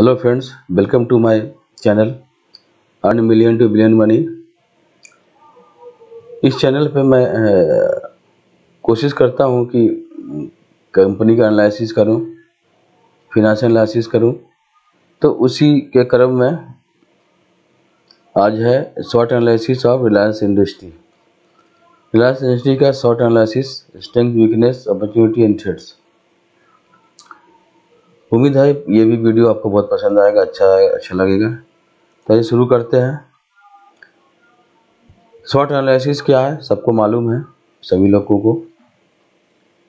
Hello friends welcome to my channel earn million to billion money इस channel पे मैं कोशिश करता हूँ कि कंपनी का एनालिसिस करूँ फिनेंशियल एनालिसिस करूँ। तो उसी के क्रम में आज है short analysis of Reliance industry Reliance industry का short analysis strength weakness opportunity and threats उम्मीद है ये भी वीडियो आपको बहुत पसंद आएगा अच्छा अच्छा लगेगा। तो ये शुरू करते हैं। शॉर्ट एनालिसिस क्या है, सबको मालूम है, सभी लोगों को।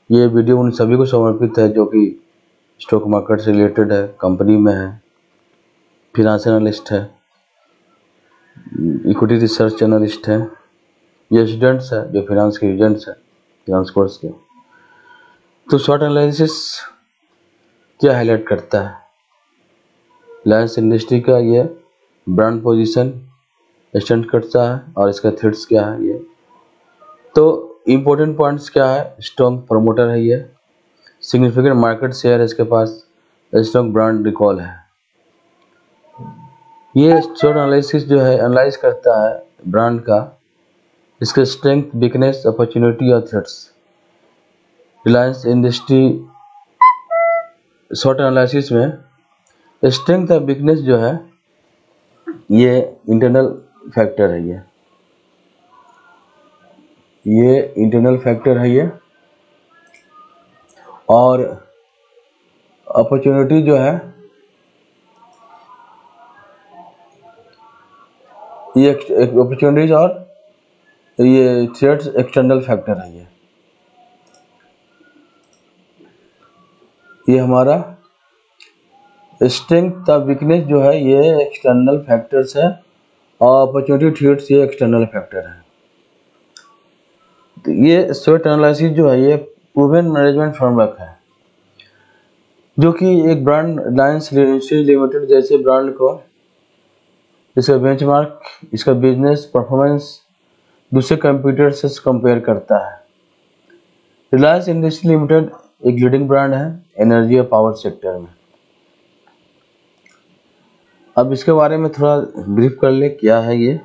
ये वीडियो उन सभी को समर्पित है जो कि स्टॉक मार्केट से रिलेटेड है कंपनी में है फिनेंस एनालिस्ट है इक्विटी रिसर्च एनालिस्ट है, ये स्टूडेंट्स है, जो फिनेंस के एजेंट्स हैं फिनेंस कोर्स के। तो शॉर्ट एनालिसिस क्या हाईलाइट करता है? रिलायंस इंडस्ट्री का ये ब्रांड पोजीशन स्टैंड करता है और इसका थ्रेड्स क्या है ये? तो इम्पोर्टेंट पॉइंट्स क्या है? स्ट्रॉन्ग प्रमोटर है ये। सिग्निफिकेंट मार्केट शेयर है इसके पास। स्ट्रॉन्ग ब्रांड रिकॉल है। ये शॉर्ट एनालिसिस जो है एनालाइज करता है ब्रांड का। इसके स्ट्रेंथ वीकनेस अपॉर्चुनिटी और threats Reliance industry short analysis में स्ट्रेंथ और वीकनेस जो है, ये इंटरनल फैक्टर है ये। ये इंटरनल फैक्टर है ये। और अपॉर्चुनिटी जो है, ये अपॉर्चुनिटीज़ और ये थ्रेट्स एक्सटर्नल फैक्टर है ये। ये हमारा स्ट्रेंथ का वीकनेस जो है, ये एक्सटर्नल फैक्टर्स है और अपॉर्चुनिटी थ्रेट्स ये एक्सटर्नल फैक्टर है। तो ये स्वेट एनालिसिस जो है, ये प्रूवन मैनेजमेंट फ्रेमवर्क है, जो कि एक ब्रांड इंडस्ट्री लिमिटेड जैसे ब्रांड को इसका बेंचमार्क इसका बिज़नेस परफॉर्मेंस दूसरे कंप्यूटर से कंपेयर करता है। रिलायंस इंडस्ट्री लिमिटेड एक लीडिंग ब्रांड है एनर्जी और पावर सेक्टर में। अब इसके बारे में थोड़ा ब्रीफ कर ले, क्या है ये?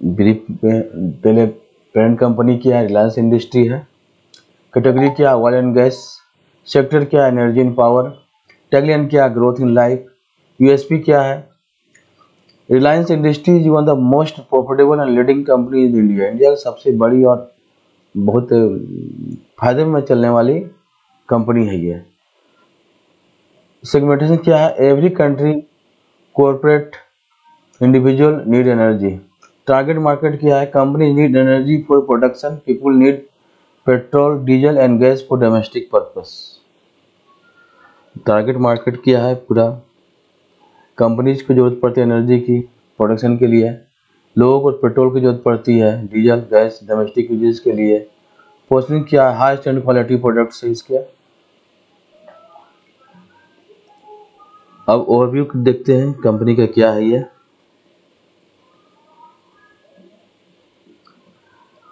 ब्रीफ पहले पेरेंट कंपनी क्या है रिलायंस इंडस्ट्री है। कैटेगरी क्या? ऑयल एंड गैस सेक्टर क्या? है एनर्जी एंड पावर टैगलाइन क्या है ग्रोथ इन लाइफ यूएसपी क्या है? Reliance industry one the most profitable and leading company in India India की सबसे बड़ी और बहुत फ़ायदे में चलने वाली कंपनी है ये। सेगमेंटेशन क्या है? Every country corporate individual need energy target market क्या है? Company need energy for production people need petrol diesel and gas for domestic purpose target market क्या है? पूरा। कंपनीज़ को ज़रूरत पड़ती है एनर्जी की प्रोडक्शन के लिए। लोगों को पेट्रोल की ज़रूरत पड़ती है, डीजल, गैस डोमेस्टिक यूजेस के लिए। पोस्टिंग क्या हाई स्टैंड क्वालिटी प्रोडक्ट्स है इसके अब ओवरव्यू देखते हैं कंपनी का क्या है ये।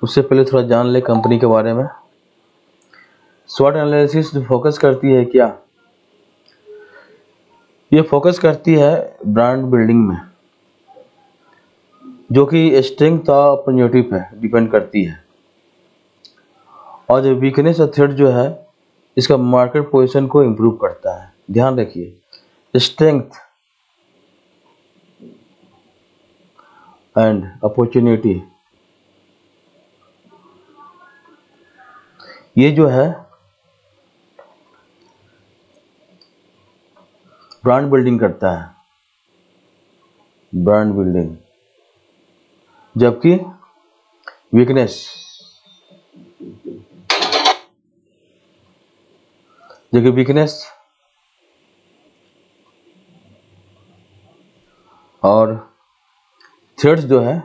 उससे पहले थोड़ा जान ले कंपनी के बारे में। स्वॉट एनालिसिस फोकस करती है क्या? ये फोकस करती है ब्रांड बिल्डिंग में। जो कि स्ट्रेंथ और अपॉर्चुनिटी पे डिपेंड करती है। और जो वीकनेस और थ्रेड जो है, इसका मार्केट पोजीशन को इम्प्रूव करता है। ध्यान रखिए स्ट्रेंथ एंड अपॉर्चुनिटी ये जो है ब्रांड बिल्डिंग करता है। ब्रांड बिल्डिंग जबकि वीकनेस जबकि वीकनेस और थ्रेड्स जो है,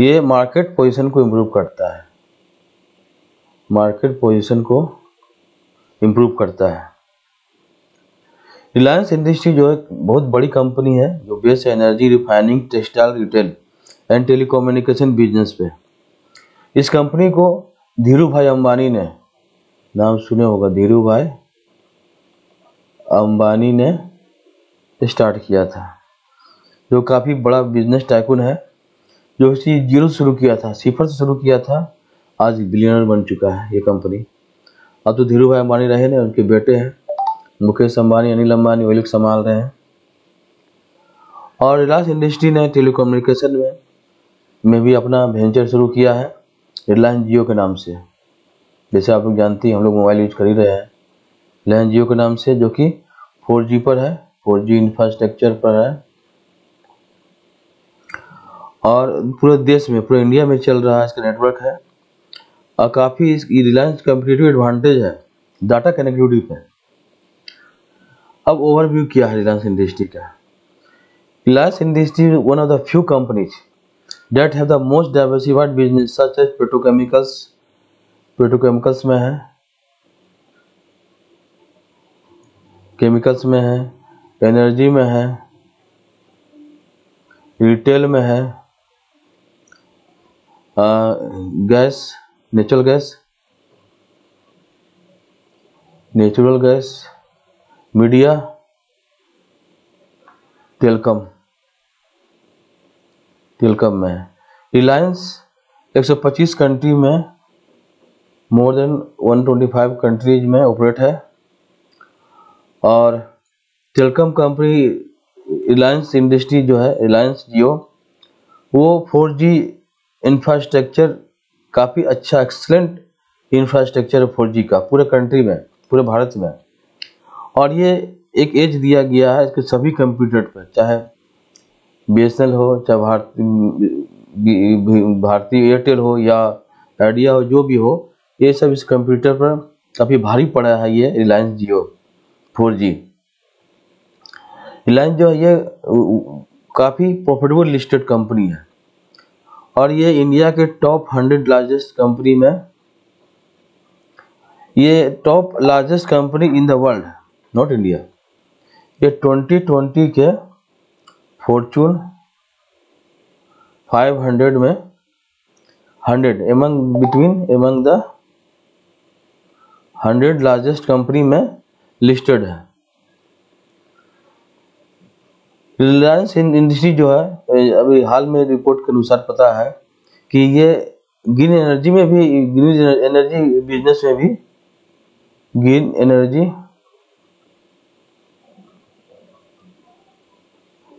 ये मार्केट पोजीशन को इम्प्रूव करता है। मार्केट पोजीशन को इम्प्रूव करता है। रिलायंस इंडस्ट्री जो है बहुत बड़ी कंपनी है जो base energy refining textile retail and telecommunication business पे। इस कंपनी को धीरू भाई अम्बानी ने, नाम सुने होगा, धीरू भाई अंबानी ने स्टार्ट किया था। जो काफ़ी बड़ा बिज़नेस टाइकून है, जो इसी ज़ीरो से शुरू किया था, सिफर से शुरू किया था, आज बिलियनर बन चुका है ये कंपनी अब तो धीरू भाई अम्बानी रहे ना उनके बेटे हैं। मुकेश अंबानी, अनिल अंबानी वही लोग संभाल रहे हैं। और रिलायंस इंडस्ट्री ने टेलीकम्युनिकेशन में में भी अपना वेंचर शुरू किया है, रिलायंस जियो के नाम से। जैसे आप लोग जानते हैं, हम लोग मोबाइल यूज़ कर ही रहे हैं। रिलायंस जियो के नाम से, जो कि फोर जी पर है, फोर जी इंफ्रास्ट्रक्चर पर है। और पूरे देश में, पूरे इंडिया में चल रहा है इसका नेटवर्क है। और काफ़ी इसकी रिलायंस कम्पिटेटिव एडवांटेज है डाटा कनेक्टिविटी पे। अब ओवरव्यू किया है रिलायंस इंडस्ट्री का। Reliance industry one of the few companies that have the most diversified business such as petrochemicals petrochemicals में है। केमिकल्स में है। एनर्जी में है। रिटेल में है। Gas natural gas natural gas media telecom telecom में। है रिलायंस 125 कंट्री में, मोर देन 125 कंट्रीज़ में ऑपरेट है। और टेलकम कंपनी रिलायंस इंडस्ट्री जो है, रिलायंस जियो, वो 4G इंफ्रास्ट्रक्चर काफ़ी अच्छा एक्सलेंट इंफ्रास्ट्रक्चर है 4G का, पूरे कंट्री में, पूरे भारत में। और ये एक एज दिया गया है इसके सभी कंप्यूटर पर चाहे बी हो, चाहे भारती भारतीय एयरटेल हो या आइडिया हो, जो भी हो, ये सब इस कंप्यूटर पर काफ़ी भारी पड़ा है ये Reliance Jio four G Reliance जो है ये काफ़ी प्रॉफिटेबल लिस्टेड कंपनी है। और ये इंडिया के टॉप हंड्रेड लार्जेस्ट कंपनी में, ये top largest company in the world not India. ये 2020 के फॉर्चून 500 में 100 among between among the hundred largest company में लिस्टेड है। रिलायंस इंडस्ट्री जो है, अभी हाल में रिपोर्ट के अनुसार पता है कि ये ग्रीन एनर्जी में भी ग्रीन एनर्जी बिज़नेस में भी ग्रीन एनर्जी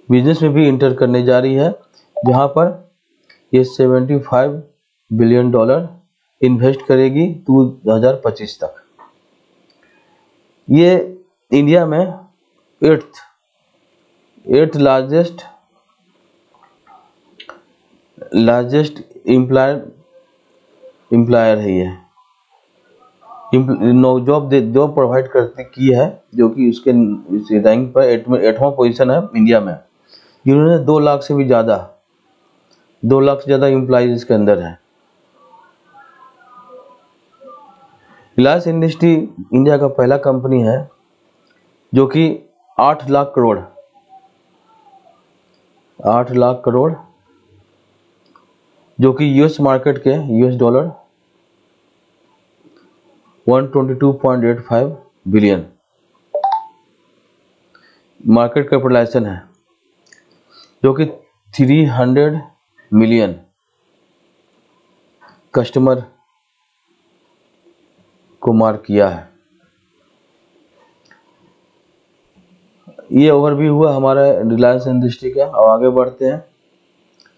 बिज़नेस में भी इंटर करने जा रही है, जहाँ पर ये 75 बिलियन डॉलर इन्वेस्ट करेगी 2025 तक। ये इंडिया में eighth eighth largest largest employer employer है ये। जॉब जॉब प्रोवाइड करती, की है, जो कि उसके रैंक पर एटवा पोजीशन है इंडिया में। जिन्होंने दो लाख से भी ज़्यादा, दो लाख से ज़्यादा एम्प्लॉज इसके अंदर है। रिलायंस इंडस्ट्री इंडिया का पहला कंपनी है, जो कि आठ लाख करोड़, आठ लाख करोड़, जो कि यूएस मार्केट के US dollar 122.85 billion market capitalization है। जो कि 300 मिलियन कस्टमर को मार्क किया है। ये ओवरव्यू हुआ हमारा रिलायंस इंडस्ट्री का। अब आगे बढ़ते हैं।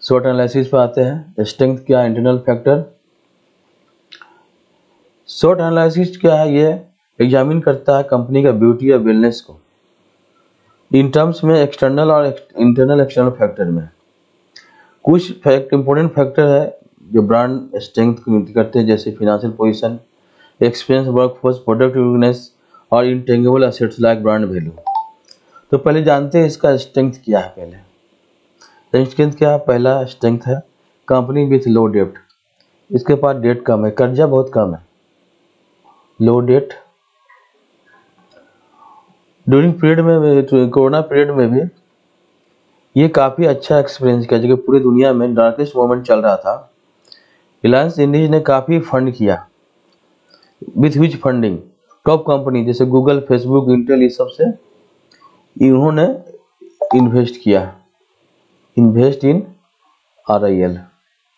शॉर्ट एनालिसिस पे आते हैं। स्ट्रेंथ क्या इंटरनल फैक्टर शॉर्ट एनालिसिस क्या है? ये एग्जामिन करता है कंपनी का ब्यूटी या वेलनेस को। इन टर्म्स में एक्सटर्नल और इंटरनल एक्सटर्नल फैक्टर में कुछ फैक्ट इंपॉर्टेंट फैक्टर है जो ब्रांड स्ट्रेंथ करते हैं, जैसे financial position experience workforce productiveness और intangible assets like brand value तो पहले जानते हैं इसका स्ट्रेंथ क्या है पहले। स्ट्रेंथ क्या है? पहला स्ट्रेंथ है कंपनी विथ लो डेट इसके पास डेट कम है, कर्जा बहुत कम है। लो डेट ड्यूरिंग पीरियड में कोरोना पीरियड में भी, ये काफ़ी अच्छा एक्सपीरियंस किया, जो पूरी दुनिया में डार्केस्ट मोमेंट चल रहा था। रिलायंस इंडस्ट्री ने काफ़ी फंड किया। With which funding top company जैसे गूगल फेसबुक इंटेल ये सबसे इन्होंने इन्वेस्ट किया। Invest in R I L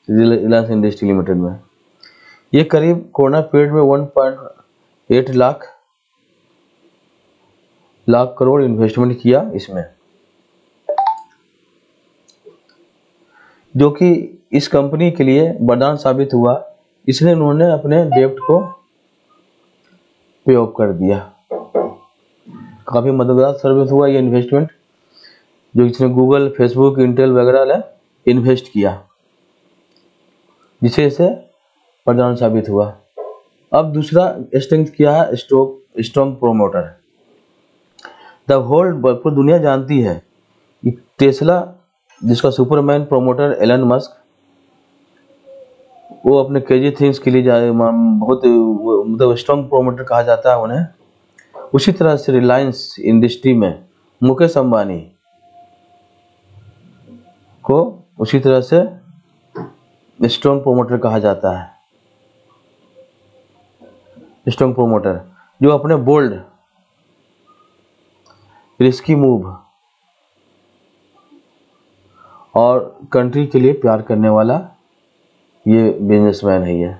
Reliance industry limited में। ये करीब कोरोना पीरियड में one point eight lakh lakh crore investment किया इसमें। जो कि इस कंपनी के लिए वरदान साबित हुआ। इसलिए उन्होंने अपने डेप्ट को पे ऑफ़ कर दिया। काफ़ी मददगार सर्विस हुआ ये इन्वेस्टमेंट जो इसने गूगल फेसबुक इंटेल वगैरह ने इन्वेस्ट किया। जिसे इसे वरदान साबित हुआ। अब दूसरा स्ट्रेंथ क्या है? Stock strong promoter the whole पूरी दुनिया जानती है कि टेस्ला, जिसका सुपरमैन प्रोमोटर एलन मस्क, वो अपने केजी थिंग्स के लिए बहुत मतलब स्ट्रॉन्ग प्रोमोटर कहा जाता है उन्हें। उसी तरह से रिलायंस इंडस्ट्री में मुकेश अंबानी को उसी तरह से स्ट्रॉन्ग प्रोमोटर कहा जाता है। स्ट्रॉन्ग प्रोमोटर जो अपने बोल्ड रिस्की मूव। और कंट्री के लिए प्यार करने वाला ये बिजनेसमैन है ये।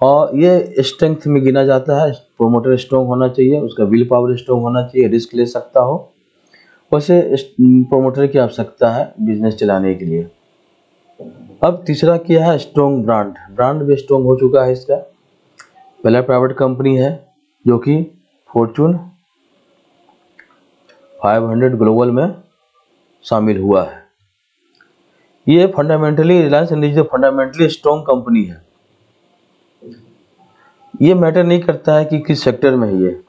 और ये स्ट्रेंथ में गिना जाता है प्रोमोटर स्ट्रॉन्ग होना चाहिए, उसका विल पावर स्ट्रॉन्ग होना चाहिए रिस्क ले सकता हो। वैसे प्रोमोटर की आवश्यकता है बिज़नेस चलाने के लिए। अब तीसरा क्या है स्ट्रॉन्ग ब्रांड ब्रांड भी स्ट्रॉन्ग हो चुका है इसका। पहला प्राइवेट कंपनी है, जो कि फॉर्चून 500 ग्लोबल में शामिल हुआ है। ये fundamentally Reliance industry fundamentally strong company है। ये मैटर नहीं करता है कि किस सेक्टर में ये।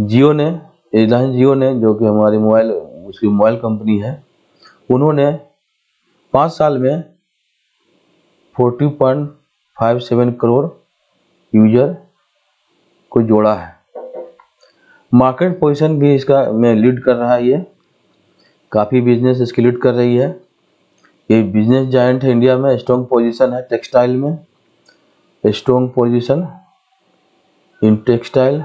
जियो ने रिलायंस जियो ने, जो कि हमारी मोबाइल उसकी मोबाइल कंपनी है, उन्होंने पाँच साल में forty point five seven crore user को जोड़ा है। मार्केट पोजीशन भी इसका में लीड कर रहा है ये। काफ़ी बिज़नेस इसकी लीड कर रही है। ये बिज़नेस जाइंट है इंडिया में स्ट्रॉन्ग पोजीशन है टेक्सटाइल में। स्ट्रॉन्ग पोजीशन इन टेक्सटाइल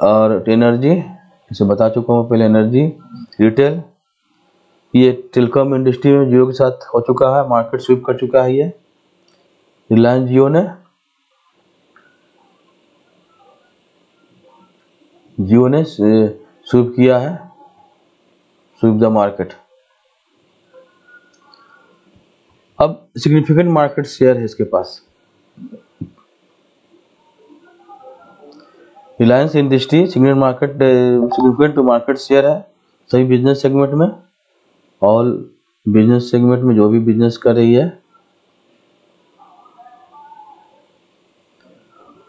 और एनर्जी इसे बता चुका हूँ पहले एनर्जी रिटेल ये टेलीकॉम इंडस्ट्री में जियो के साथ हो चुका है मार्केट स्वीप कर चुका है ये। रिलायंस जियो ने जियो ने स्वीप किया है, स्वीप द मार्केट। अब सिग्निफिकेंट मार्केट शेयर है इसके पास। Reliance industry significant market significant market share है सभी बिज़नेस सेगमेंट में। ऑल बिज़नेस सेगमेंट में जो भी बिज़नेस कर रही है।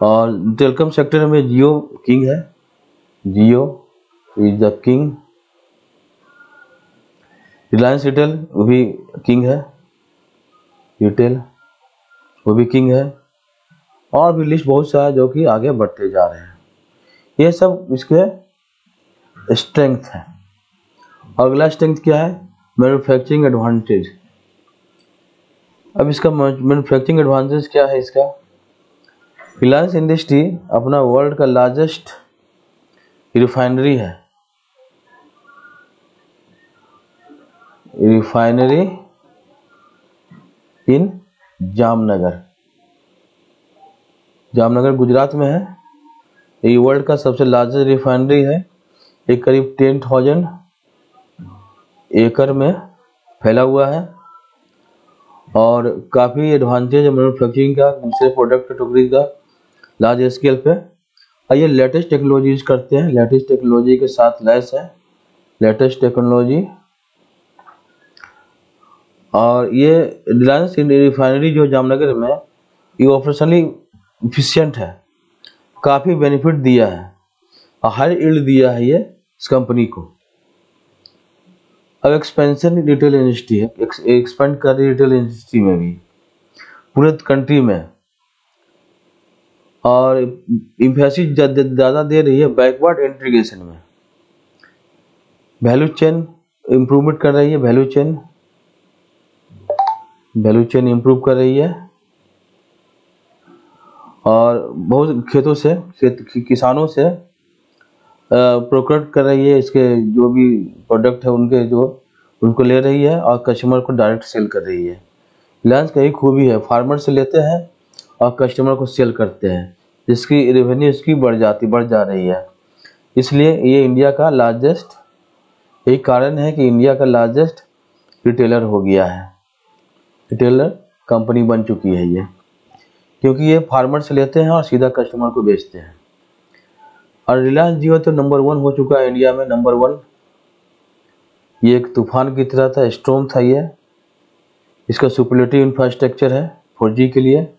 और टेलीकॉम सेक्टर में जियो किंग है। Jio is the king Reliance retail वो भी किंग है. रिटेल वो भी किंग है. और भी लिस्ट बहुत सारा जो कि आगे बढ़ते जा रहे हैं. ये सब इसके स्ट्रेंथ है. अगला स्ट्रेंथ क्या है? मैन्युफैक्चरिंग एडवांटेज अब इसका मैन्युफैक्चरिंग एडवांटेज क्या है इसका? रिलायंस इंडस्ट्री अपना वर्ल्ड का लार्जेस्ट रिफाइनरी है। Refinery in Jamnagar. Jamnagar Gujarat में है। ये वर्ल्ड का सबसे लार्जेस्ट रिफाइनरी है। ये करीब टेन थाउज़ेंड एकड़ में फैला हुआ है। और काफ़ी एडवांटेज है मैनुफैक्चरिंग का, दूसरे प्रोडक्ट कैटेगरी का लार्ज स्केल पे। ये लेटेस्ट टेक्नोलॉजी यूज़ करते हैं। लेटेस्ट टेक्नोलॉजी के साथ लैस है। लेटेस्ट टेक्नोलॉजी और ये रिलायंस रिफाइनरी जो जामनगर में, ये ऑपरेशनली इफिशियंट है। काफ़ी बेनिफिट दिया है। और हाई इल्ड दिया है ये इस कंपनी को। अब एक्सपेंशन रिटेल इंडस्ट्री है। एक्सपेंड कर रही रिटेल इंडस्ट्री में भी। पूरे कंट्री में। और इम्फेसिस ज़्यादा दे रही है बैकवर्ड इंटीग्रेशन में। वैल्यू चेन इम्प्रूवमेंट कर रही है, value chain. Value chain improve कर रही है। और बहुत खेतों से, खेत किसानों से प्रोक्योर कर रही है, इसके जो भी प्रोडक्ट है, उनके जो, उनको ले रही है और कस्टमर को डायरेक्ट सेल कर रही है। रिलायंस का एक खूबी है फार्मर से लेते हैं और कस्टमर को सेल करते हैं। जिसकी रेवेन्यू इसकी बढ़ जाती, बढ़ जा रही है। इसलिए ये इंडिया का लार्जेस्ट एक कारण है कि इंडिया का लार्जेस्ट रिटेलर हो गया है। रिटेलर कंपनी बन चुकी है ये। क्योंकि ये फार्मर से लेते हैं और सीधा कस्टमर को बेचते हैं। और रिलायंस जियो तो नंबर वन हो चुका है इंडिया में नंबर वन ये एक तूफ़ान की तरह था स्ट्रॉम था ये। इसका सुपरलेटिव इंफ्रास्ट्रक्चर है फोर के लिए।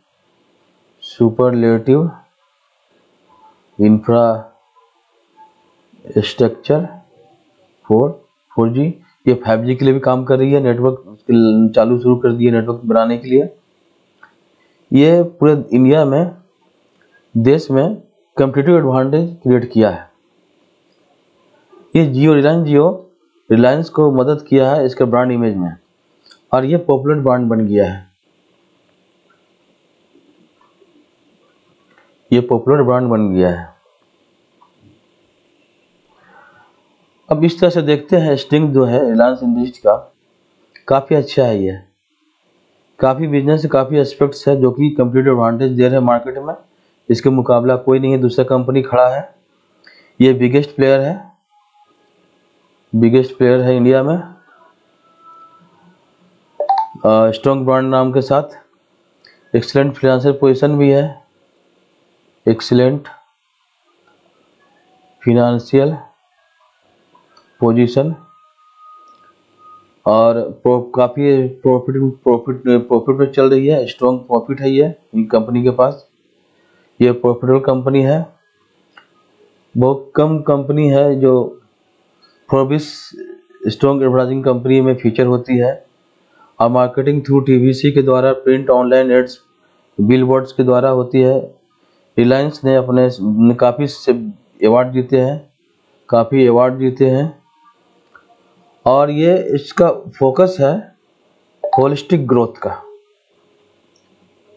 स्ट्रक्चर फोर फोर जी ये फाइव जी के लिए भी काम कर रही है नेटवर्क चालू शुरू कर दिए नेटवर्क बनाने के लिए। ये पूरे इंडिया में, देश में कंपिटेटिव एडवांटेज क्रिएट किया है। ये जियो रिलायंस जियो रिलायंस को मदद किया है इसके ब्रांड इमेज में। और ये पॉपुलर ब्रांड बन गया है। ये पॉपुलर ब्रांड बन गया है। अब इस तरह से देखते हैं स्टिंग जो है, रिलायंस इंडस्ट्री का, काफ़ी अच्छा है ये। काफ़ी बिज़नेस काफ़ी एस्पेक्ट्स है जो कि कंप्लीट एडवांटेज दे रहे हैं मार्केट में। इसके मुकाबला कोई नहीं है, दूसरा कंपनी खड़ा है। ये बिगेस्ट प्लेयर है। बिगेस्ट प्लेयर है इंडिया में। स्ट्रॉन्ग ब्रांड नाम के साथ। एक्सलेंट फिनेंशियल पोजीशन भी है। एक्सीलेंट फिनेंशियल पोजीशन और काफ़ी प्रॉफिट प्रॉफिट प्रॉफिट में चल रही है, स्ट्रॉन्ग प्रॉफिट है ये इन कंपनी के पास। ये प्रॉफिटेबल कंपनी है। बहुत कम कंपनी है जो फोर्बिस स्ट्रॉन्ग एडवर्टाइजिंग कंपनी में फीचर होती है और मार्केटिंग थ्रू टीवीसी के द्वारा प्रिंट ऑनलाइन एड्स बिलबोर्ड्स के द्वारा होती है। रिलायंस ने अपने काफ़ी से अवार्ड जीते हैं, काफ़ी अवार्ड जीते हैं। और ये इसका फोकस है होलिस्टिक ग्रोथ का।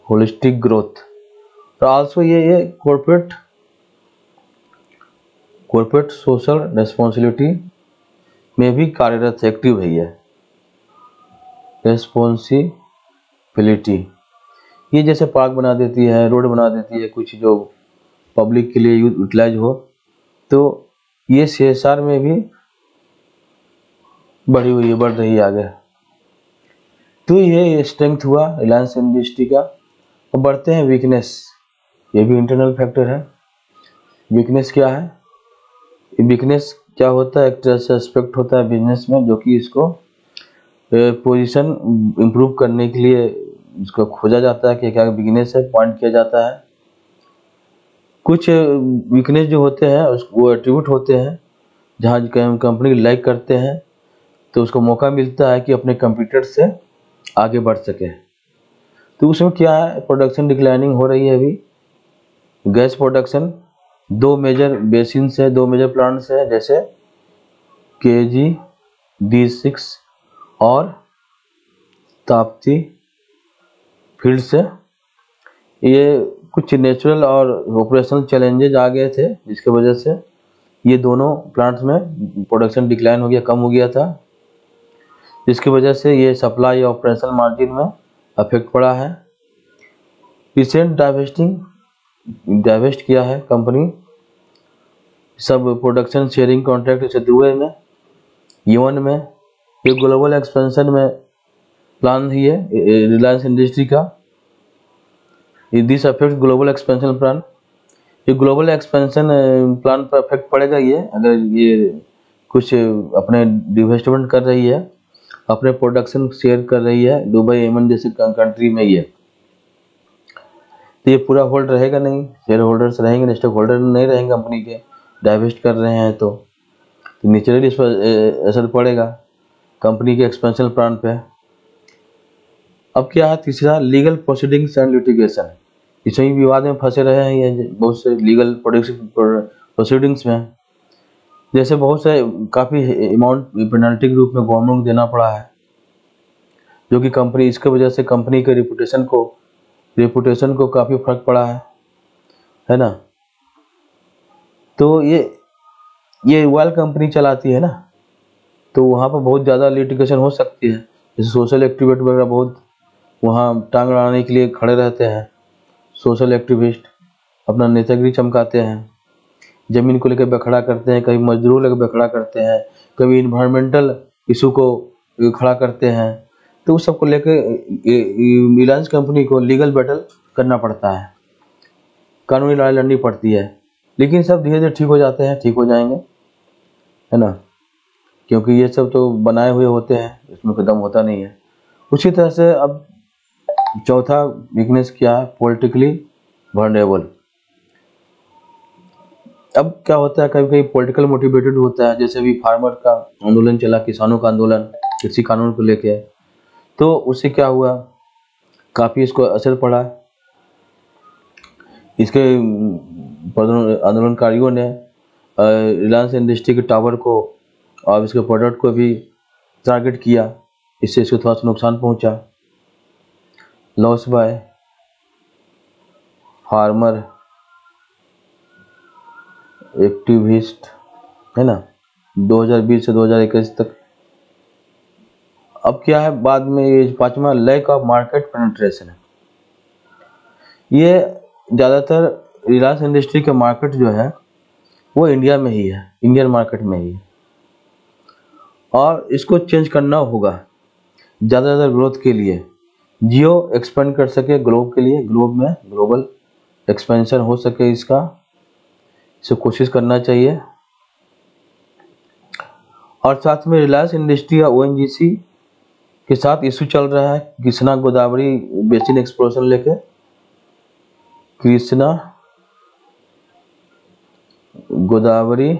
होलिस्टिक ग्रोथ तो आल्सो ये ये कॉर्पोरेट कॉर्पोरेट सोशल रेस्पॉन्सिबिलिटी में भी कार्यरत एक्टिव है ये। रेस्पॉन्सिबिलिटी ये जैसे पार्क बना देती है, रोड बना देती है, कुछ जो पब्लिक के लिए यूटिलाइज हो तो ये सी में भी बढ़ी हुई है, बढ़ रही है आगे। तो ये स्ट्रेंथ हुआ रिलायंस इंडस्ट्री का। अब बढ़ते हैं वीकनेस ये भी इंटरनल फैक्टर है। वीकनेस क्या है? वीकनेस क्या होता है? एक तरह से एस्पेक्ट होता है बिज़नेस में, जो कि इसको पोजीशन इंप्रूव करने के लिए इसको खोजा जाता है कि क्या वीकनेस है पॉइंट किया जाता है। कुछ वीकनेस जो होते हैं वो एट्रीब्यूट होते हैं, जहाँ कंपनी लाइक करते हैं तो उसको मौका मिलता है कि अपने कंप्यूटर से आगे बढ़ सके। तो उसमें क्या है प्रोडक्शन डिक्लाइनिंग हो रही है अभी। गैस प्रोडक्शन दो मेजर बेसिन से दो मेजर प्लांट्स है, जैसे के जी डी सिक्स और ताप्ती। फ़ील्ड से। ये कुछ नेचुरल और ऑपरेशनल चैलेंजेज आ गए थे, जिसके वजह से ये दोनों प्लांट्स में प्रोडक्शन डिक्लाइन हो गया, कम हो गया था। जिसकी वजह से ये सप्लाई ऑपरेशनल मार्जिन में अफेक्ट पड़ा है। रिसेंट डाइवेस्टिंग डाइवेस्ट किया है कंपनी सब प्रोडक्शन शेयरिंग कॉन्ट्रैक्ट जैसे दुबई में यूएन में, ये ग्लोबल एक्सपेंशन में प्लान ही है रिलायंस इंडस्ट्री का। This affect global expansion plan ये ग्लोबल एक्सपेंशन प्लान पर अफेक्ट पड़ेगा ये अगर ये कुछ अपने डिवेस्टमेंट कर रही है अपने प्रोडक्शन शेयर कर रही है दुबई एमन जैसे कंट्री में ये। तो ये पूरा होल्ड रहेगा नहीं शेयर होल्डर्स रहेंगे स्टॉक होल्डर नहीं रहेंगे कंपनी के डाइवेस्ट कर रहे हैं तो, तो नेचुरली इस पर असर पड़ेगा कंपनी के एक्सपेंशन प्लान पे। अब क्या है, तीसरा लीगल प्रोसीडिंग्स एंड लिटिगेशन इसमें विवाद में फंसे रहे हैं ये बहुत से लीगल प्रोसीडिंग्स में। जैसे बहुत से, काफ़ी अमाउंट पेनल्टी के रूप में गवर्नमेंट को देना पड़ा है, जो कि कंपनी इसके वजह से कंपनी के रिपुटेशन को रिपुटेशन को काफ़ी फ़र्क पड़ा है है ना? तो ये ये ऑयल कंपनी चलाती है ना? तो वहाँ पर बहुत ज़्यादा लिटिगेशन हो सकती है, जैसे सोशल एक्टिविटी वगैरह बहुत वहाँ टांग अड़ाने के लिए खड़े रहते हैं। सोशल एक्टिविस्ट अपना नेतागिरी चमकाते हैं। ज़मीन को लेकर बखड़ा करते हैं, कभी मजदूरों लेकर बखड़ा करते हैं, कभी इन्वायरमेंटल इशू को खड़ा करते हैं। तो उस सबको लेकर रिलायंस कंपनी को लीगल बैटल करना पड़ता है। कानूनी लड़ाई लड़नी पड़ती है। लेकिन सब धीरे धीरे ठीक हो जाते हैं, ठीक हो जाएँगे। है ना? क्योंकि ये सब तो बनाए हुए होते हैं, इसमें कोई दम होता नहीं है। उसी तरह से अब चौथा वीकनेस क्या है? पॉलिटिकली वर्नेबल अब क्या होता है? कभी कभी पॉलिटिकल मोटिवेटेड होता है। जैसे अभी फार्मर का आंदोलन चला, किसानों का आंदोलन, कृषि कानून को लेके। तो उससे क्या हुआ? काफ़ी इसको असर पड़ा। इसके आंदोलनकारियों ने रिलायंस इंडस्ट्री के टावर को और इसके प्रोडक्ट को भी टारगेट किया। इससे इसको थोड़ा सा नुकसान पहुँचा। लॉस बाय फार्मर एक्टिविस्ट है ना? 2020 से 2021 तक। अब क्या है, बाद में ये पांचवा लैक ऑफ़ मार्केट पेनिट्रेशन है। ये ज़्यादातर रिलायंस इंडस्ट्री का मार्केट जो है, वो इंडिया में ही है इंडियन मार्केट में ही है। और इसको चेंज करना होगा, ज़्यादा ज़्यादा ग्रोथ के लिए। जियो एक्सपेंड कर सके ग्लोब के लिए ग्लोब में ग्लोबल एक्सपेंशन हो सके इसका। इसे कोशिश करना चाहिए। और साथ में रिलायंस इंडस्ट्री या ओएनजीसी के साथ इशू चल रहा है, कृष्णा गोदावरी बेसिन एक्सप्लोशन लेके। कृष्णा गोदावरी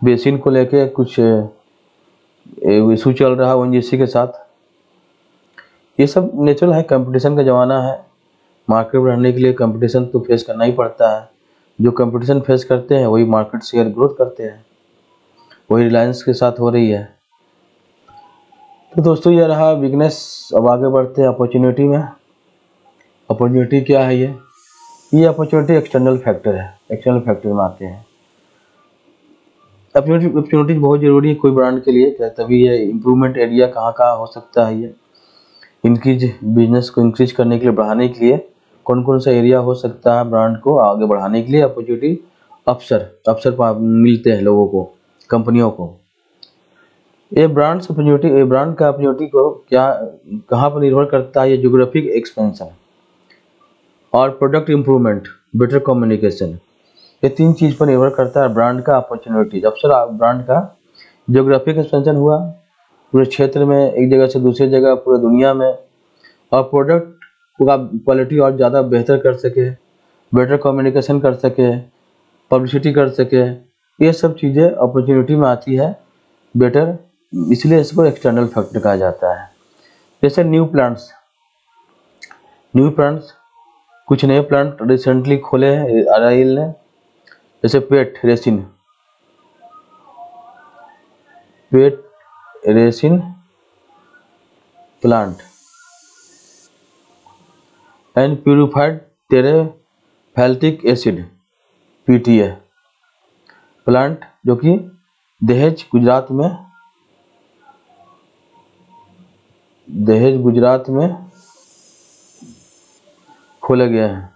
बेसिन को लेके कुछ इशू चल रहा है ओएनजीसी के साथ। ये सब नेचुरल है कंपटीशन का ज़माना है। मार्केट में रहने के लिए कंपटीशन तो फेस करना ही पड़ता है। जो कंपटीशन फेस करते हैं, वही मार्केट शेयर ग्रोथ करते हैं। वही रिलायंस के साथ हो रही है। तो दोस्तों, ये रहा बिज़नेस अब आगे बढ़ते हैं अपॉर्चुनिटी में। अपॉर्चुनिटी क्या है ये? ये अपॉर्चुनिटी एक्सटर्नल फैक्टर है। एक्सटर्नल फैक्टर में आते हैं। अपॉर्चुनिटी बहुत ज़रूरी है कोई ब्रांड के लिए तभी ये इम्प्रूवमेंट एरिया कहाँ कहाँ हो सकता है ये। इंक्रीज बिज़नेस को इंक्रीज करने के लिए, बढ़ाने के लिए कौन कौन सा एरिया हो सकता है ब्रांड को आगे बढ़ाने के लिए अपॉर्चुनिटी अवसर अवसर मिलते हैं लोगों को कंपनियों को। ये ब्रांड्स अपॉर्चुनिटी ये ब्रांड का अपॉर्चुनिटी को क्या, कहाँ पर निर्भर करता है? ये जोग्राफिक एक्सपेंशन और प्रोडक्ट इम्प्रूवमेंट बेटर कम्युनिकेशन ये तीन चीज़ पर निर्भर करता है ब्रांड का अपॉर्चुनिटी अवसर ब्रांड का जोग्राफिक एक्सपेंशन हुआ। पूरे क्षेत्र में, एक जगह से दूसरी जगह, पूरे दुनिया में। और प्रोडक्ट का क्वालिटी और ज़्यादा बेहतर कर सके बेटर कम्युनिकेशन कर सके पब्लिसिटी कर सके, ये सब चीज़ें अपॉर्चुनिटी में आती है बेटर इसलिए इसको एक्सटर्नल फैक्टर कहा जाता है। जैसे न्यू प्लांट्स न्यू प्लांट्स कुछ नए प्लांट रिसेंटली खोले हैं आर ने। जैसे PET resin PET resin plant. And purified terephthalic acid, PTA. Plant जो कि दहेज गुजरात में, दहेज गुजरात में खोले गए हैं।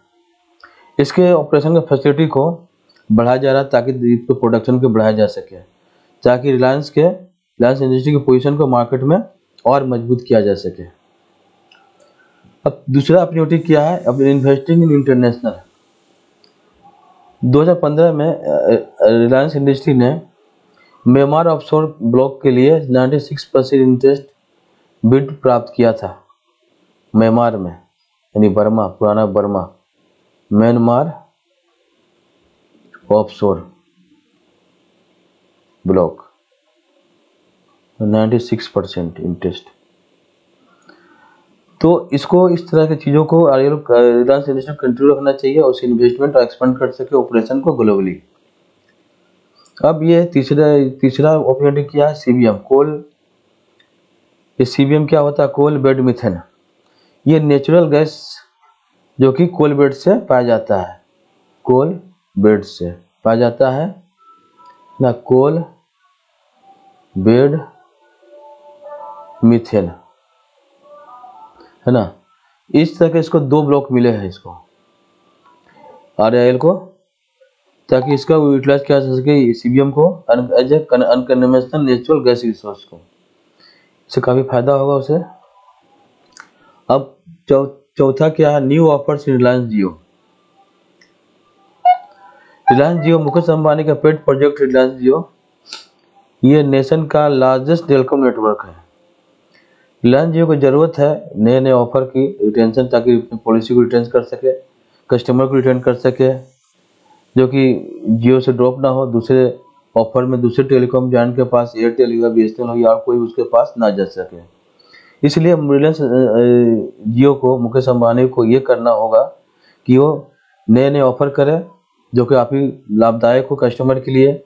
इसके ऑपरेशन के फैसिलिटी को बढ़ाया जा रहा है ताकि प्रोडक्शन को बढ़ाया जा सके, ताकि रिलायंस के रिलायंस इंडस्ट्री की पोजीशन को मार्केट में और मज़बूत किया जा सके। अब दूसरा अपॉर्चुनिटी क्या है, अब इन्वेस्टिंग इन इंटरनेशनल 2015 में रिलायंस इंडस्ट्री ने म्यांमार ऑफशोर ब्लॉक के लिए 96 परसेंट इंटरेस्ट बिड प्राप्त किया था म्यांमार में, यानी बर्मा पुराना Burma Myanmar offshore block 96 percent interest तो इसको इस तरह की चीज़ों को रिलायंस इंडस्ट्री कंट्रोल रखना चाहिए और इन्वेस्टमेंट और एक्सपेंड कर सके ऑपरेशन को ग्लोबली अब ये तीसरा तीसरा अपॉर्चुनिटी क्या है? सीबीएम कोल ये सीबीएम क्या होता है? कोल बेड मिथेन ये नेचुरल गैस जो कि कोल बेड से पाया जाता है। कोल बेड से पाया जाता है। ना कोल बेड मिथेन। है ना? इस तरह के इसको दो ब्लॉक मिले हैं इसको। आर एल को, ताकि इसका यूटिलाइज किया जा सके सीबीएम को as a unconventional natural gas resource को। इससे काफ़ी फ़ायदा होगा उसे। अब चौथा क्या है? New offers Reliance Jio Reliance Jio Mukesh Ambani का पेड प्रोजेक्ट रिलायंस जियो ये नेशन का लार्जेस्ट टेलीकॉम नेटवर्क है। रिलायंस जियो को ज़रूरत है नए नए ऑफ़र की रिटेंशन ताकि अपनी पॉलिसी को रिटर्न कर सके कस्टमर को रिटर्न कर सके, जो कि जियो से ड्रॉप ना हो, दूसरे ऑफ़र में दूसरे टेलीकॉम जान के पास एयरटेल या बी एस हो या कोई उसके पास ना जा सके। इसलिए रिलायंस जियो को, मुकेश अंबानी को ये करना होगा कि वो नए नए ऑफ़र करे, जो कि आप ही लाभदायक हो कस्टमर के लिए,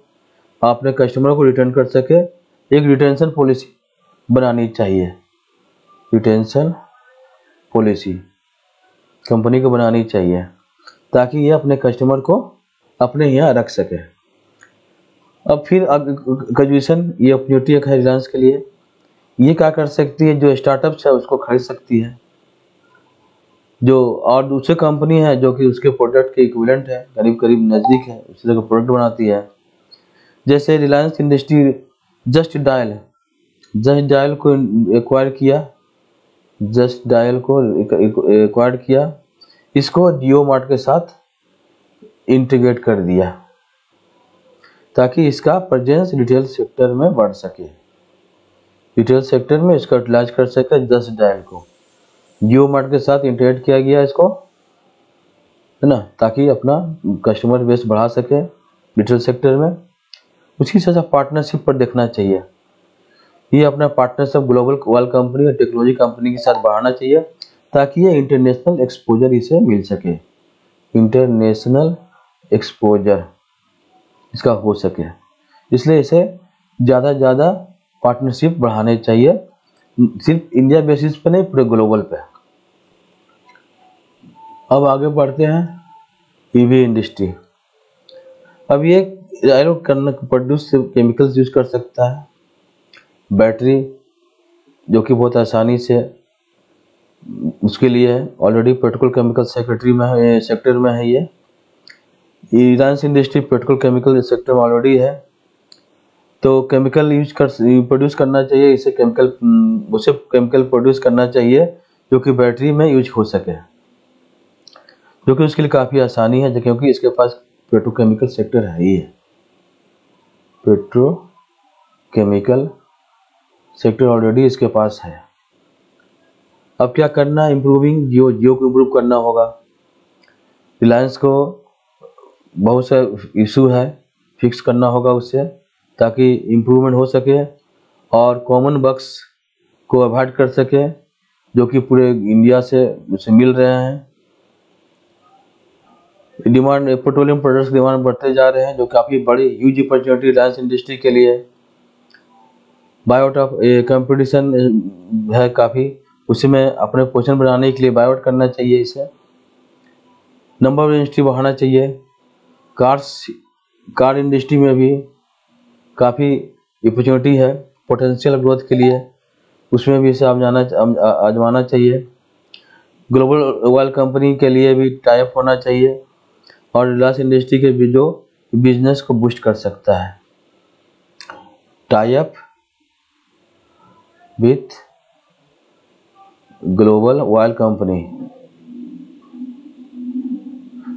आपने कस्टमर को रिटर्न कर सके, एक रिटेंशन पॉलिसी बनानी चाहिए। रिटेंशन पॉलिसी कंपनी को बनानी चाहिए ताकि ये अपने कस्टमर को अपने यहाँ रख सके। अब फिर ग्रेजुएशन ये अपॉर्चुनिटी है रिलायंस के लिए। ये क्या कर सकती है? जो स्टार्टअप है, उसको खरीद सकती है। जो और दूसरे कंपनी है, जो कि उसके प्रोडक्ट के इक्विवेलेंट है करीब करीब नज़दीक है, उसी तरह प्रोडक्ट बनाती है। जैसे Reliance industry Just Dial Just Dial को एक्वायर किया। जस्ट डायल को एक्वायर किया, इसको जियो मार्ट के साथ इंटीग्रेट कर दिया, ताकि इसका प्रजेंस रिटेल सेक्टर में बढ़ सके। रिटेल सेक्टर में इसका यूटिलाइज कर सके जस्ट डायल को। जियो मार्ट के साथ इंटीग्रेट किया गया इसको, है ना? ताकि अपना कस्टमर बेस बढ़ा सके रिटेल सेक्टर में। उसकी साथ पार्टनरशिप पर देखना चाहिए। ये अपना पार्टनरशिप ग्लोबल वर्ल्ड कंपनी और टेक्नोलॉजी कंपनी के साथ बढ़ाना चाहिए, ताकि ये इंटरनेशनल एक्सपोजर इसे मिल सके। इंटरनेशनल एक्सपोजर इसका हो सके। इसलिए इसे ज़्यादा से ज़्यादा पार्टनरशिप बढ़ाने चाहिए। सिर्फ़ इंडिया बेसिस पे नहीं, पूरे ग्लोबल पे। अब आगे बढ़ते हैं ईवी इंडस्ट्री अब ये करने प्रोड्यूस केमिकल्स यूज़ कर सकता है। बैटरी, जो कि बहुत आसानी से उसके लिए है। ऑलरेडी पेट्रोल केमिकल सेक्रेटरी में है सेक्टर में है ये। Reliance industry petrol chemical sector में ऑलरेडी है। तो केमिकल यूज़ कर प्रोड्यूस करना चाहिए, इसे केमिकल उसे केमिकल प्रोड्यूस करना चाहिए, जो कि बैटरी में यूज़ हो सके। जो कि उसके लिए काफ़ी आसानी है, क्योंकि इसके पास पेट्रोकेमिकल सेक्टर है ही है। पेट्रोकेमिकल सेक्टर ऑलरेडी इसके पास है। अब क्या करना है? इम्प्रूविंग जियो जियो को इम्प्रूव करना होगा। रिलायंस को बहुत सा इशू है फिक्स करना होगा उससे, ताकि इम्प्रूवमेंट हो सके और कॉमन बक्स को अवॉइड कर सके, जो कि पूरे इंडिया से उसे मिल रहे हैं। डिमांड पेट्रोलियम प्रोडक्ट्स डिमांड बढ़ते जा रहे हैं, जो काफ़ी बड़ी ह्यूज अपॉर्चुनिटी रिलायंस इंडस्ट्री के लिए। बायोट ऑफ़ कंपटीशन है काफ़ी। उसी में अपने पोषण बनाने के लिए बायोट करना चाहिए इसे। नंबर ऑफ़ इंडस्ट्री बढ़ाना चाहिए। कार्स कार इंडस्ट्री में भी काफ़ी अपॉर्चुनिटी है पोटेंशियल ग्रोथ के लिए। उसमें भी इसे जाना आजमाना चाहिए। ग्लोबल ऑयल कंपनी के लिए भी टाइप होना चाहिए। और रिलायंस इंडस्ट्री के भी जो बिज़नेस को बूस्ट कर सकता है। Type with global oil company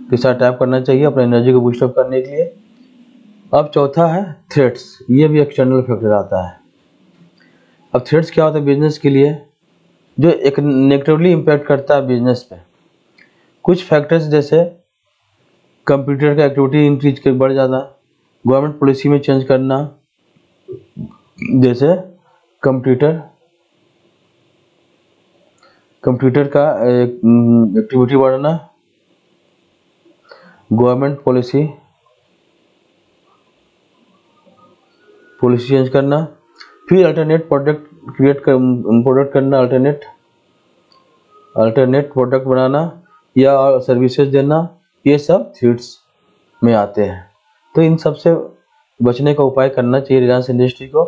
के साथ टाइप करना चाहिए? अपने एनर्जी को बूस्टअप करने के लिए। अब चौथा है थ्रेड्स ये भी एक्सटर्नल फैक्टर आता है। अब थ्रेड्स क्या होता है बिज़नेस के लिए? जो एक नेगेटिवली इम्पैक्ट करता है बिज़नेस पे। कुछ फैक्टर्स जैसे कंप्यूटर का एक्टिविटी इंक्रीज कर बढ़ जाना गवर्नमेंट पॉलिसी में चेंज करना, जैसे कंप्यूटर कंप्यूटर का एक्टिविटी बढ़ाना गवर्नमेंट पॉलिसी पॉलिसी चेंज करना, फिर अल्टरनेट प्रोडक्ट क्रिएट कर प्रोडक्ट करना अल्टरनेट अल्टरनेट प्रोडक्ट बनाना या सर्विसेज़ देना, ये सब थ्रीट्स में आते हैं। तो इन सबसे बचने का उपाय करना चाहिए रिलायंस इंडस्ट्री को।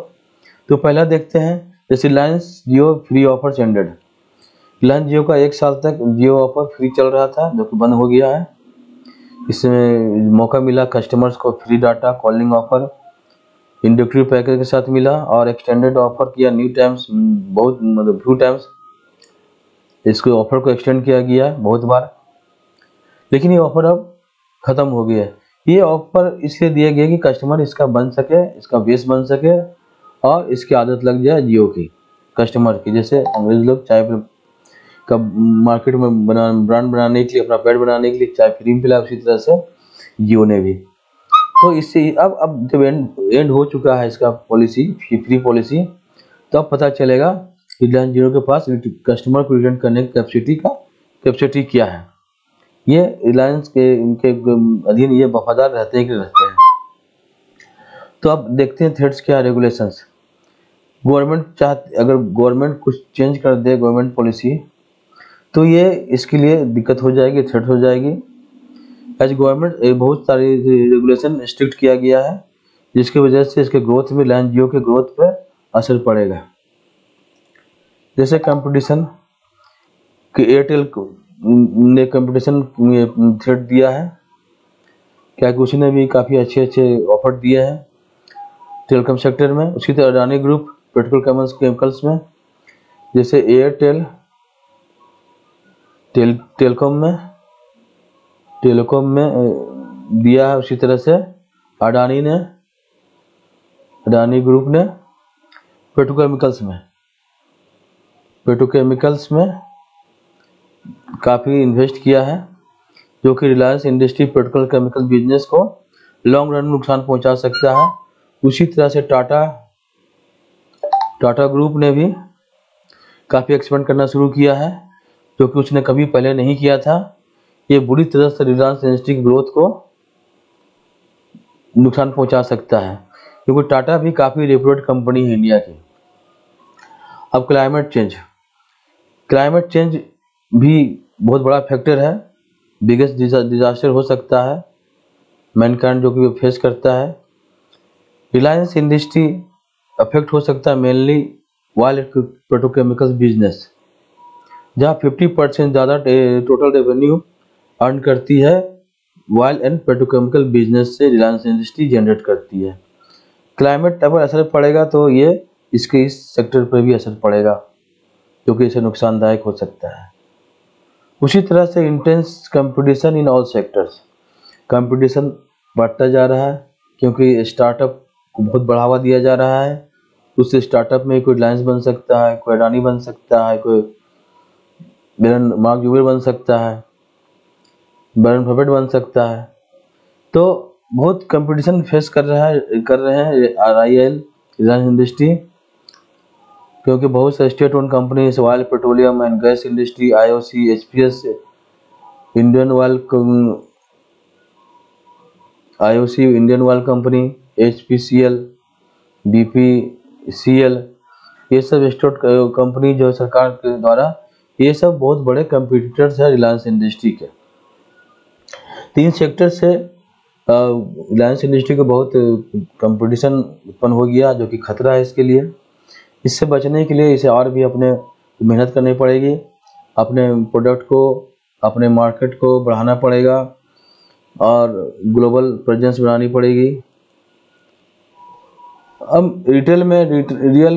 तो पहला देखते हैं, जैसे Reliance Jio free offer ended Reliance Jio का एक साल तक जियो ऑफ़र फ्री चल रहा था, जो कि बंद हो गया है। इसमें मौका मिला कस्टमर्स को free data calling offer inductive package के साथ मिला और एक्सटेंडेड ऑफ़र किया न्यू टाइम्स बहुत मतलब फ्यू टाइम्स इसको ऑफ़र को एक्सटेंड किया गया बहुत बार। लेकिन ये ऑफ़र अब ख़त्म हो गया है। ये ऑफ़र इसलिए दिया गया कि कस्टमर इसका बन सके, इसका बेस बन सके और इसकी आदत लग जाए जियो की कस्टमर की। जैसे अंग्रेज़ लोग चाय का मार्केट में बना ब्रांड बनाने के लिए, अपना पेड़ बनाने के लिए चाय क्रीम पिला, उसी तरह से जियो ने भी। तो इससे अब अब जब एंड एंड हो चुका है इसका पॉलिसी फ्री पॉलिसी तो अब पता चलेगा कि रिलायंस जियो के पास कस्टमर को रिटर्न करने की कैपेसिटी का कैपेसिटी क्या है। ये रिलायंस के, इनके अधीन ये वफादार रहते हैं कि रहते हैं। तो अब देखते हैं थ्रेड्स क्या रेगुलेशंस गवर्नमेंट चाहते, अगर गवर्नमेंट कुछ चेंज कर दे गवर्नमेंट पॉलिसी तो ये इसके लिए दिक्कत हो जाएगी थ्रेट हो जाएगी। एज गवर्नमेंट बहुत सारी रेगुलेशन स्ट्रिक्ट किया गया है, जिसकी वजह से इसके ग्रोथ में लैंड जियो के ग्रोथ पे असर पड़ेगा। जैसे कंपटीशन कि एयरटेल ने कंपटीशन थ्रेट दिया है। क्या कि उसने भी काफ़ी अच्छे अच्छे ऑफ़र दिए हैं। टेलीकॉम सेक्टर में, उसकी तरह अडानी ग्रुप पेट्रोल केमिकल्स में, जैसे एयरटेल टेल टेलकॉम में टेलीकॉम में दिया है उसी तरह से, अडानी ने, अडानी ग्रुप ने पेट्रोकेमिकल्स में। पेट्रोकेमिकल्स में काफ़ी इन्वेस्ट किया है, जो कि Reliance industry petrol chemical business को लॉन्ग रन नुकसान पहुँचा सकता है। उसी तरह से टाटा टाटा ग्रुप ने भी काफ़ी एक्सपेंड करना शुरू किया है, जो कि उसने कभी पहले नहीं किया था। ये बुरी तरह से रिलायंस इंडस्ट्री की ग्रोथ को नुकसान पहुँचा सकता है, क्योंकि टाटा भी काफ़ी रेपुटेड कंपनी है इंडिया की। अब क्लाइमेट चेंज क्लाइमेट चेंज भी बहुत बड़ा फैक्टर है। बिगेस्ट डिजास्टर हो सकता है। मैनकाइंड जो कि फेस करता है। रिलायंस इंडस्ट्री अफेक्ट हो सकता है मेनली वाइल पेट्रोकेमिकल्स बिज़नेस जहाँ 50 परसेंट ज़्यादा टोटल रेवेन्यू अर्न करती है ऑयल एंड पेट्रोकेमिकल बिज़नेस से रिलायंस इंडस्ट्री जनरेट करती है। क्लाइमेट अगर असर पड़ेगा तो ये इसके इस सेक्टर पर भी असर पड़ेगा क्योंकि इसे नुकसानदायक हो सकता है। उसी तरह से intense competition in all sectors competition बढ़ता जा रहा है, क्योंकि स्टार्टअप को बहुत बढ़ावा दिया जा रहा है। उस स्टार्टअप में कोई रिलायंस बन सकता है, कोई अडानी बन सकता है, कोई मार्क जुबेर बन सकता है बर्न बफेट बन सकता है। तो बहुत कंपटीशन फेस कर रहा है, कर रहे हैं R I L Reliance industry क्योंकि बहुत से state own company oil petroleum and gas industry I O C H P S Indian oil I O C Indian oil company H P C L B P C L ये सब state company जो सरकार के द्वारा, ये सब बहुत बड़े कंपिटिटर्स है रिलायंस इंडस्ट्री के। तीन सेक्टर से रिलायंस इंडस्ट्री को बहुत कंपटीशन उत्पन्न हो गया, जो कि खतरा है इसके लिए। इससे बचने के लिए इसे और भी अपने मेहनत करनी पड़ेगी। अपने प्रोडक्ट को, अपने मार्केट को बढ़ाना पड़ेगा और ग्लोबल प्रेजेंस बनानी पड़ेगी। अब रिटेल में real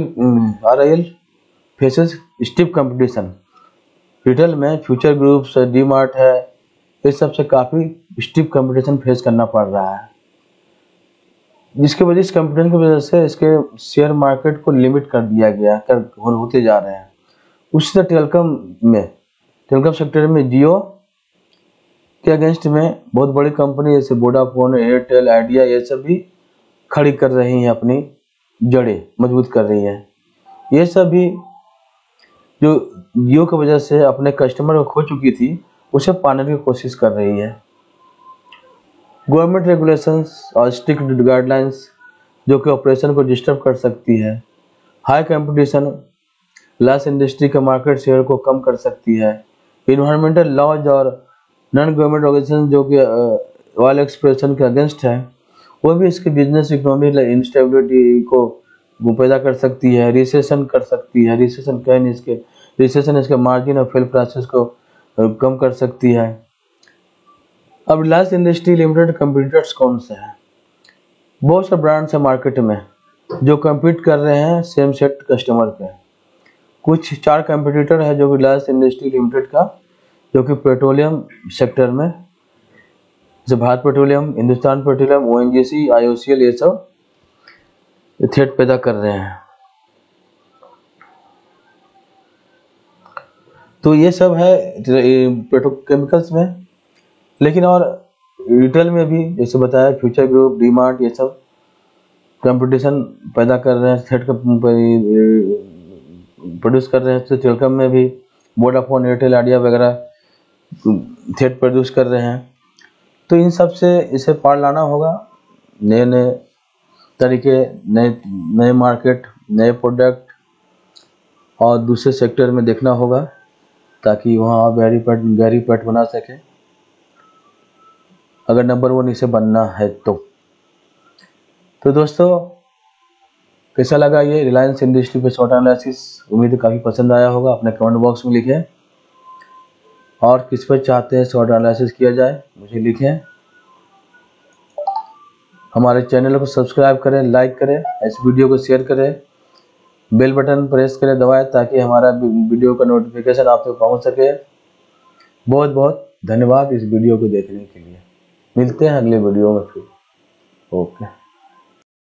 R I L faces steep competition retail में फ्यूचर ग्रुप्स डी मार्ट है इस सबसे काफ़ी स्टिप कंपटीशन फेस करना पड़ रहा है। जिसके वजह से कंपटीशन की वजह से इसके शेयर मार्केट को लिमिट कर दिया गया, कर होते जा रहे हैं। उसी तरह टेलकॉम में टेलकॉम सेक्टर में जियो के अगेंस्ट में बहुत बड़ी कंपनी जैसे वोडाफोन एयरटेल आइडिया ये सब भी खड़ी कर रही हैं अपनी जड़ें, मज़बूत कर रही हैं। ये सब भी जो जियो की वजह से अपने कस्टमर को खो चुकी थी, उसे पाने की कोशिश कर रही है। गवर्नमेंट रेगुलेशंस और स्ट्रिक्ट गाइडलाइंस जो कि ऑपरेशन को डिस्टर्ब कर सकती है। हाई कंपटीशन ग्लास इंडस्ट्री के मार्केट शेयर को कम कर सकती है। इन्वायरमेंटल लॉज और नॉन गवर्नमेंट ऑर्गेनाइजेशन जो कि ऑयल एक्सप्रेशन के अगेंस्ट है। वो भी इसके बिज़नेस इकोनॉमी इंस्टेबिलिटी को पैदा कर सकती है रिसेशन कर सकती है रिसेशन कह नहीं इसके? रिसेशन इसके मार्जिन और फेल प्राइसेस को कम कर सकती है। अब रिलायंस इंडस्ट्री लिमिटेड कंप्यूटर्स कौन से हैं? बहुत से ब्रांड्स हैं मार्केट में, जो कम्पीट कर रहे हैं सेम सेट कस्टमर पे। कुछ चार कंपटीटर है जो रिलायंस इंडस्ट्री लिमिटेड का, जो कि पेट्रोलियम सेक्टर में जैसे Bharat petroleum, Hindustan petroleum O N G C I O C L ये सब थ्रेट पैदा कर रहे हैं। तो ये सब है पेट्रोकेमिकल्स में। लेकिन और रिटेल में भी, जैसे बताया फ्यूचर ग्रुप डी मार्ट ये सब कंपटीशन पैदा कर रहे हैं थ्रेड प्रोड्यूस कर रहे हैं। तो टेलकम में भी वोडाफोन एयरटेल आइडिया वगैरह थ्रेड प्रोड्यूस कर रहे हैं। तो इन सबसे इसे पार लाना होगा। नए नए तरीके, नए नए मार्केट नए प्रोडक्ट और दूसरे सेक्टर में देखना होगा ताकि वहाँ गहरी पेट गहरी पेट बना सकें। अगर नंबर वन इसे बनना है तो। तो दोस्तों, कैसा लगा ये रिलायंस इंडस्ट्री पे शॉर्ट एनालिसिस उम्मीद काफ़ी पसंद आया होगा। अपने कमेंट बॉक्स में लिखें। और किस पर चाहते हैं शॉर्ट एनालिसिस किया जाए, मुझे लिखें। हमारे चैनल को सब्सक्राइब करें लाइक करें, इस वीडियो को शेयर करें। बेल बटन प्रेस करें, दबाएँ, ताकि हमारा वीडियो का नोटिफिकेशन आप तक पहुँच सके। बहुत बहुत धन्यवाद इस वीडियो को देखने के लिए। मिलते हैं अगले वीडियो में फिर। ओके